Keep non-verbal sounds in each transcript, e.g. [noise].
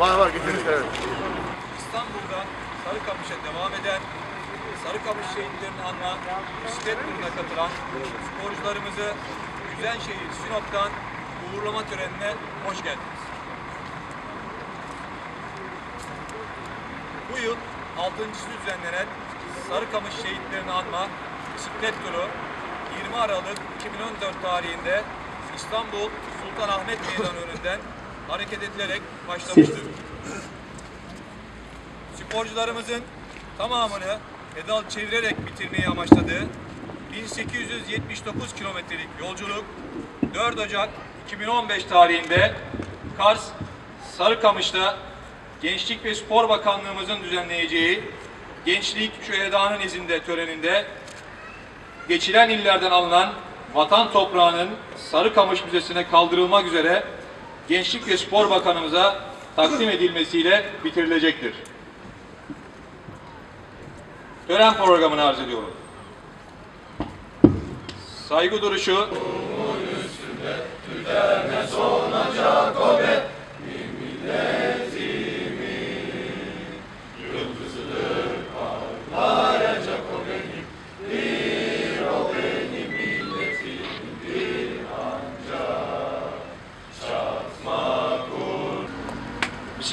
Var var getirdik evet. İstanbul'dan Sarıkamış'a devam eden Sarıkamış şehitlerini anma bisiklet turuna katılan sporcularımızı Güzelşehir Sinop'tan uğurlama törenine hoş geldiniz. Bu yıl 6.sı düzenlenen Sarıkamış şehitlerini anma bisiklet turu 20 Aralık 2014 tarihinde İstanbul Sultanahmet Meydanı önünden hareket edilerek başlamıştır. [clears throat] Sporcularımızın tamamını pedal çevirerek bitirmeyi amaçladığı 1879 kilometrelik yolculuk 4 Ocak 2015 tarihinde Kars Sarıkamış'ta Gençlik ve Spor Bakanlığımızın düzenleyeceği Gençlik Şüheda'nın izinde töreninde geçilen illerden alınan vatan toprağının Sarıkamış Müzesi'ne kaldırılmak üzere Gençlik ve Spor Bakanımıza takdim edilmesiyle bitirilecektir. Tören programını arz ediyorum. Saygı duruşu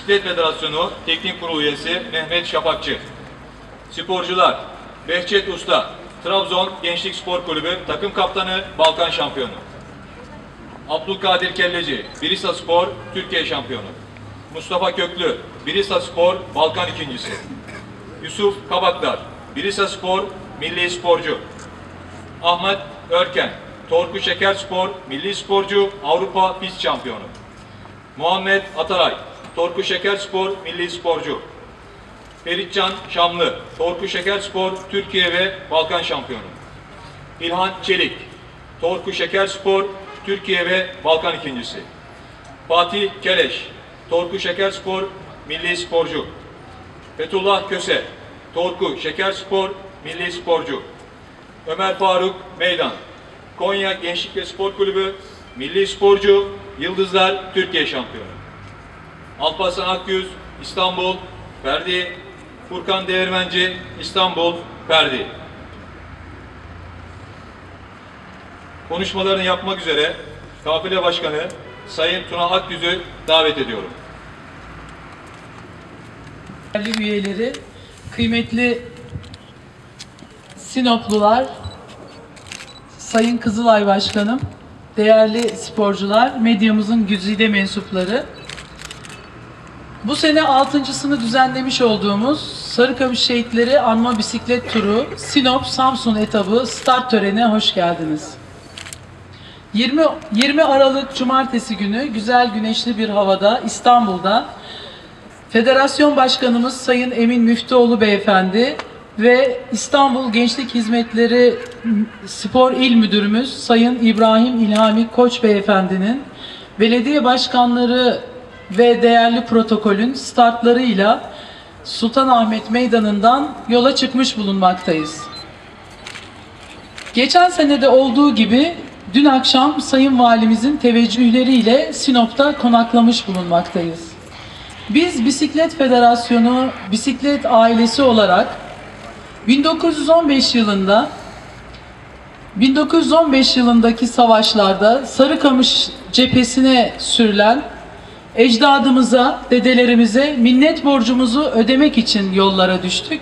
Bisiklet Federasyonu Teknik Kurulu üyesi Mehmet Şapakçı. Sporcular Behçet Usta, Trabzon Gençlik Spor Kulübü takım kaptanı, Balkan şampiyonu. Abdülkadir Kelleci, Birisa Spor, Türkiye şampiyonu. Mustafa Köklü, Birisa Spor, Balkan ikincisi. Yusuf Kabaklar, Birisa Spor, milli sporcu. Ahmet Örken, Torku Şeker Spor, milli sporcu, Avrupa pist şampiyonu. Muhammed Ataray, Torku Şeker Spor, milli sporcu. Feritcan Şamlı, Torku Şeker Spor, Türkiye ve Balkan şampiyonu. İlhan Çelik, Torku Şeker Spor, Türkiye ve Balkan ikincisi. Fatih Keleş, Torku Şeker Spor, milli sporcu. Fethullah Köse, Torku Şeker Spor, milli sporcu. Ömer Faruk Meydan, Konya Gençlik ve Spor Kulübü, milli sporcu, Yıldızlar Türkiye şampiyonu. Alparslan Akyüz, İstanbul, Ferdi, Furkan Değirmenci, İstanbul, Ferdi. Konuşmalarını yapmak üzere Kafile Başkanı Sayın Tuna Akgüz'ü davet ediyorum. Değerli üyeleri, kıymetli Sinoplular, Sayın Kızılay Başkanım, değerli sporcular, medyamızın güzide mensupları, bu sene altıncısını düzenlemiş olduğumuz Sarıkamış Şehitleri Anma Bisiklet Turu Sinop Samsun etabı start törenine hoş geldiniz. 20, 20 Aralık Cumartesi günü güzel güneşli bir havada İstanbul'da Federasyon Başkanımız Sayın Emin Müftüoğlu Beyefendi ve İstanbul Gençlik Hizmetleri Spor İl Müdürümüz Sayın İbrahim İlhami Koç Beyefendinin belediye başkanları ve değerli protokolün startlarıyla Sultanahmet Meydanı'ndan yola çıkmış bulunmaktayız. Geçen senede olduğu gibi dün akşam Sayın Valimizin teveccühleriyle Sinop'ta konaklamış bulunmaktayız. Biz Bisiklet Federasyonu, bisiklet ailesi olarak 1915 yılında 1915 yılındaki savaşlarda Sarıkamış cephesine sürülen ecdadımıza, dedelerimize minnet borcumuzu ödemek için yollara düştük.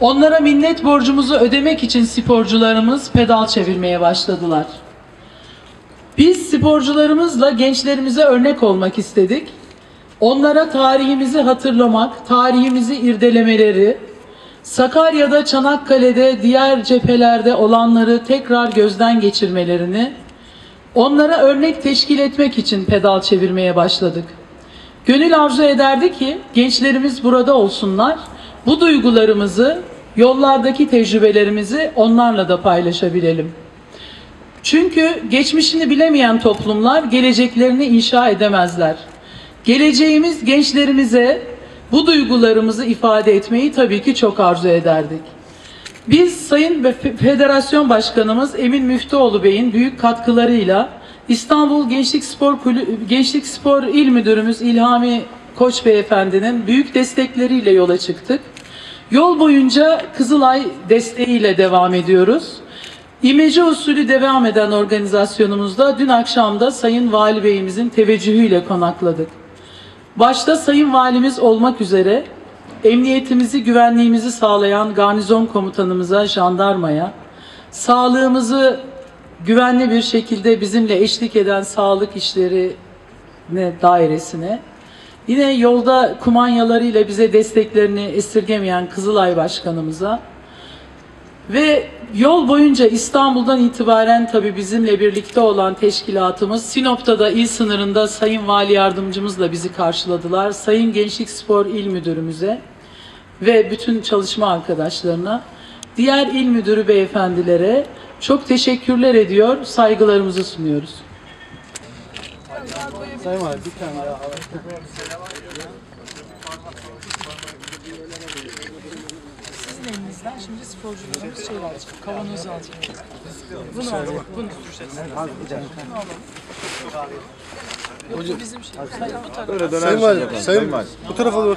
Onlara minnet borcumuzu ödemek için sporcularımız pedal çevirmeye başladılar. Biz sporcularımızla gençlerimize örnek olmak istedik. Onlara tarihimizi hatırlamak, tarihimizi irdelemeleri, Sakarya'da, Çanakkale'de, diğer cephelerde olanları tekrar gözden geçirmelerini, onlara örnek teşkil etmek için pedal çevirmeye başladık. Gönül arzu ederdi ki gençlerimiz burada olsunlar, bu duygularımızı, yollardaki tecrübelerimizi onlarla da paylaşabilelim. Çünkü geçmişini bilemeyen toplumlar geleceklerini inşa edemezler. Geleceğimiz gençlerimize bu duygularımızı ifade etmeyi tabii ki çok arzu ederdik. Biz Sayın Federasyon Başkanımız Emin Müftüoğlu Bey'in büyük katkılarıyla İstanbul Gençlik Spor Kulü Gençlik Spor İl Müdürümüz İlhami Koç Beyefendi'nin büyük destekleriyle yola çıktık. Yol boyunca Kızılay desteğiyle devam ediyoruz. İmece usulü devam eden organizasyonumuzda dün akşam da Sayın Vali Beyimizin teveccühüyle konakladık. Başta Sayın Valimiz olmak üzere emniyetimizi, güvenliğimizi sağlayan garnizon komutanımıza, jandarmaya, sağlığımızı güvenli bir şekilde bizimle eşlik eden sağlık işlerine dairesine, yine yolda kumanyalarıyla bize desteklerini esirgemeyen Kızılay Başkanımıza ve yol boyunca İstanbul'dan itibaren tabii bizimle birlikte olan teşkilatımız Sinop'ta da il sınırında Sayın Vali Yardımcımızla bizi karşıladılar. Sayın Gençlik Spor İl Müdürümüze ve bütün çalışma arkadaşlarına, diğer il müdürü beyefendilere çok teşekkürler ediyor, saygılarımızı sunuyoruz. Sizin elinizden şimdi sporcularımız şey alacak, kavanozu alacak. Bunu alacak, bunu süreceğiz. Yok bu bizim şey. Hayır bu tarafa. Sayın Valim, Sayın bu tarafa doğru.